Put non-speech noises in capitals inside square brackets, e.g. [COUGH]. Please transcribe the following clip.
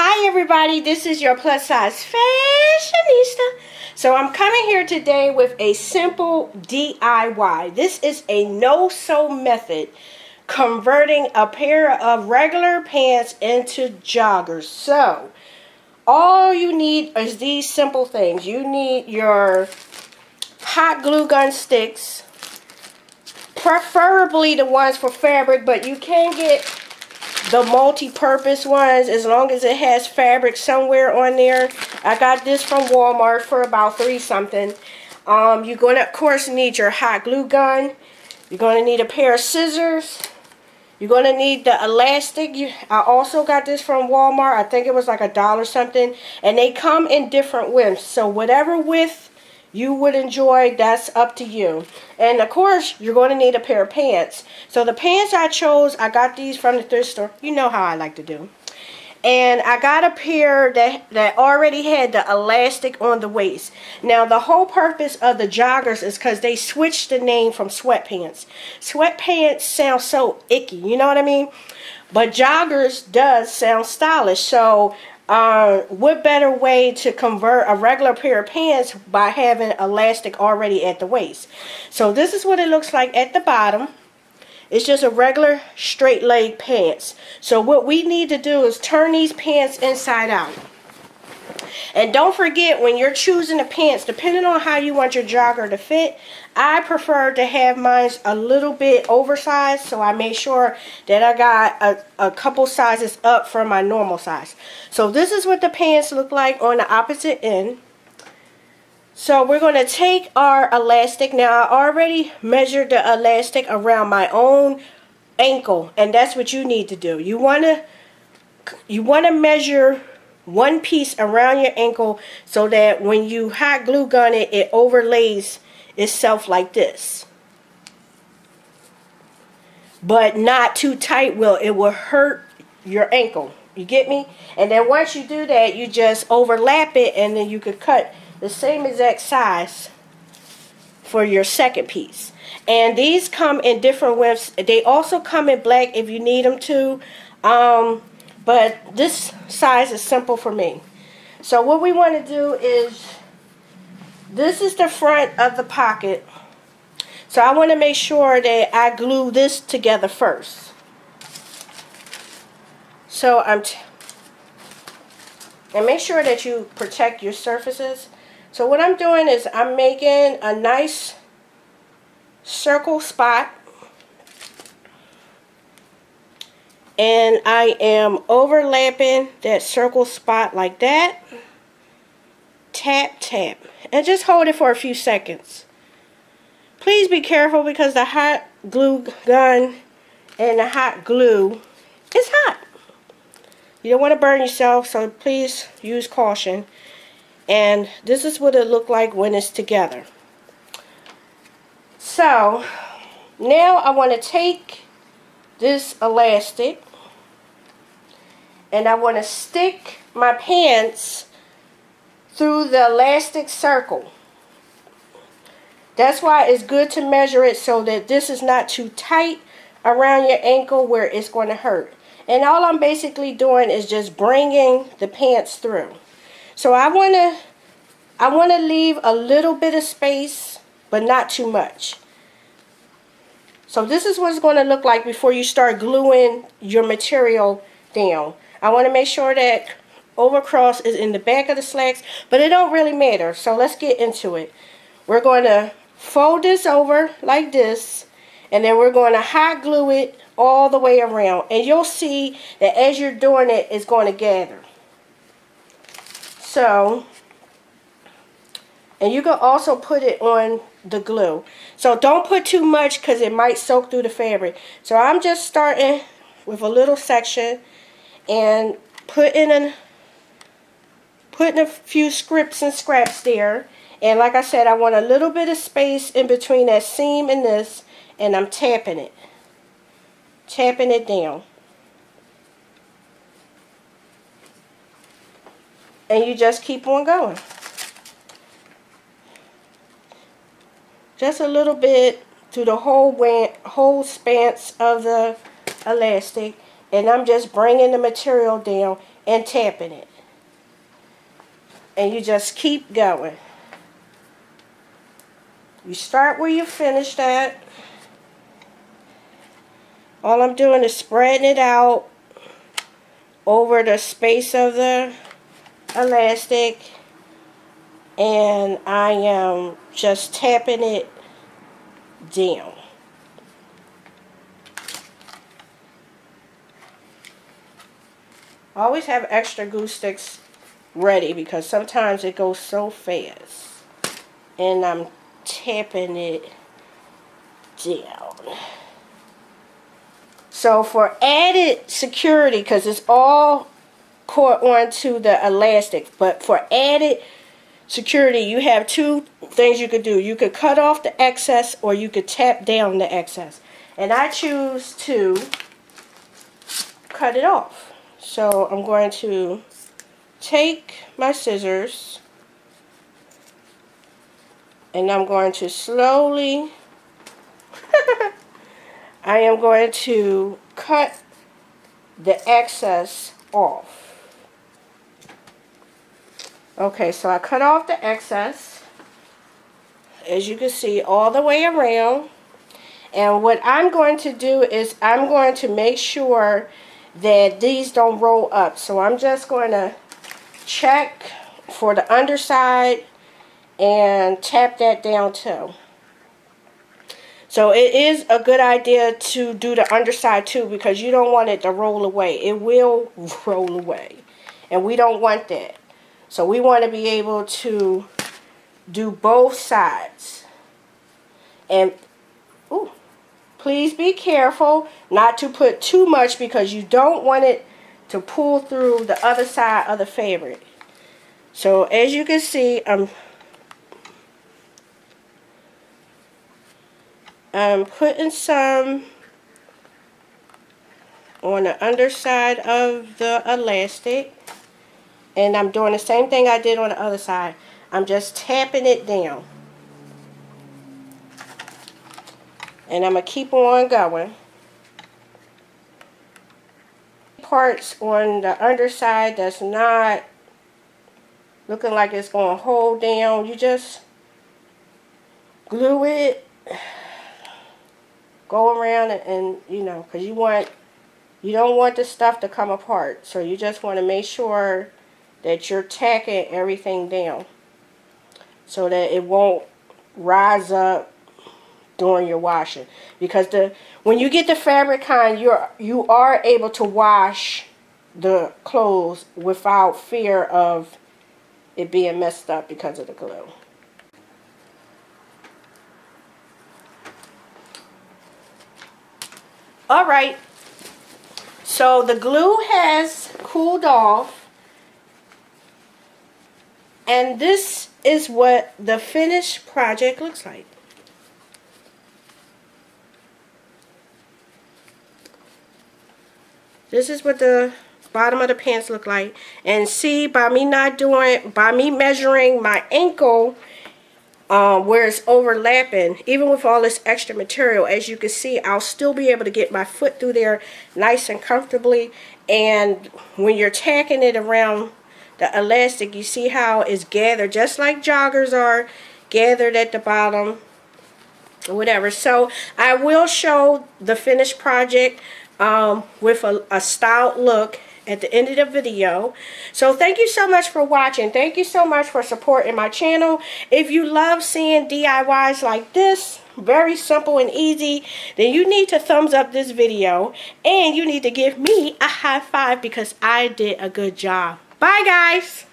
Hi everybody, this is your plus size fashionista. So I'm coming here today with a simple DIY. This is a no-sew method converting a pair of regular pants into joggers. So all you need is these simple things. You need your hot glue gun sticks, preferably the ones for fabric, but you can get the multi-purpose ones as long as it has fabric somewhere on there. I got this from Walmart for about three something. Um, you're going to, of course, need your hot glue gun. You're going to need a pair of scissors. You're going to need the elastic. You, I also got this from Walmart. I think it was like a dollar something. And they come in different widths. So whatever width you would enjoy, that's up to you. And of course, you're going to need a pair of pants. So the pants I chose, I got these from the thrift store. You know how I like to do. And I got a pair that, that already had the elastic on the waist. Now, the whole purpose of the joggers is because they switched the name from sweatpants. Sweatpants sound so icky, you know what I mean? But joggers does sound stylish. So uh, what better way to convert a regular pair of pants by having elastic already at the waist. So this is what it looks like at the bottom. It's just a regular straight leg pants. So what we need to do is turn these pants inside out. And don't forget when you're choosing the pants, depending on how you want your jogger to fit, I prefer to have mine a little bit oversized. So I made sure that I got a, a couple sizes up from my normal size. So this is what the pants look like on the opposite end. So we're going to take our elastic. Now I already measured the elastic around my own ankle. And that's what you need to do. You want to you want to measure one piece around your ankle so that when you hot glue gun it, it overlays itself like this. But not too tight will it will hurt your ankle. You get me? And then once you do that, you just overlap it and then you could cut the same exact size for your second piece. And these come in different widths. They also come in black if you need them to. Um, but this size is simple for me. So what we want to do is, this is the front of the pocket. So I want to make sure that I glue this together first. So I'm, and make sure that you protect your surfaces. So what I'm doing is I'm making a nice circle spot and I am overlapping that circle spot like that. Tap tap. And just hold it for a few seconds. Please be careful because the hot glue gun and the hot glue is hot. You don't want to burn yourself so please use caution. And this is what it looked like when it's together. So now I want to take this elastic and I want to stick my pants through the elastic circle. That's why it's good to measure it so that this is not too tight around your ankle where it's going to hurt. And all I'm basically doing is just bringing the pants through. So I want to I want to leave a little bit of space, but not too much. So this is what it's going to look like before you start gluing your material down. I want to make sure that overcross is in the back of the slacks, but it don't really matter. So let's get into it. We're going to fold this over like this, and then we're going to hot glue it all the way around. And you'll see that as you're doing it, it's going to gather. So, and you can also put it on the glue. So don't put too much because it might soak through the fabric. So I'm just starting with a little section and putting a putting a few scripts and scraps there. And like I said, I want a little bit of space in between that seam and this, and I'm tapping it. Tapping it down. And you just keep on going. Just a little bit through the whole, whole spans of the elastic and I'm just bringing the material down and tapping it. And you just keep going. You start where you finished at. All I'm doing is spreading it out over the space of the elastic and I am just tapping it down. Always have extra glue sticks ready because sometimes it goes so fast. And I'm tapping it down. So for added security, because it's all caught onto the elastic, but for added security, you have two things you could do. You could cut off the excess or you could tap down the excess. And I choose to cut it off. So I'm going to take my scissors and I'm going to slowly [LAUGHS] I am going to cut the excess off. Okay, so I cut off the excess, as you can see, all the way around. And what I'm going to do is I'm going to make sure that these don't roll up. So I'm just going to check for the underside and tap that down too. So it is a good idea to do the underside too because you don't want it to roll away. It will [LAUGHS] roll away. And we don't want that. So we want to be able to do both sides. And ooh, please be careful not to put too much because you don't want it to pull through the other side of the fabric. So as you can see, I'm I'm putting some on the underside of the elastic and I'm doing the same thing I did on the other side. I'm just tapping it down. And I'm going to keep on going. Parts on the underside that's not looking like it's going to hold down. You just glue it. [SIGHS] Go around and, and you know, because you want, you don't want the stuff to come apart. So you just want to make sure that you're tacking everything down so that it won't rise up during your washing because the when you get the fabric kind you're you are able to wash the clothes without fear of it being messed up because of the glue. Alright, so the glue has cooled off and this is what the finished project looks like. This is what the bottom of the pants look like. And see, by me not doing, by me measuring my ankle, um, where it's overlapping, even with all this extra material, as you can see, I'll still be able to get my foot through there nice and comfortably. And when you're tacking it around the elastic, you see how it's gathered, just like joggers are gathered at the bottom, whatever. So I will show the finished project um, with a, a styled look at the end of the video. So thank you so much for watching. Thank you so much for supporting my channel. If you love seeing DIYs like this, very simple and easy, then you need to thumbs up this video and you need to give me a high five because I did a good job. Bye, guys.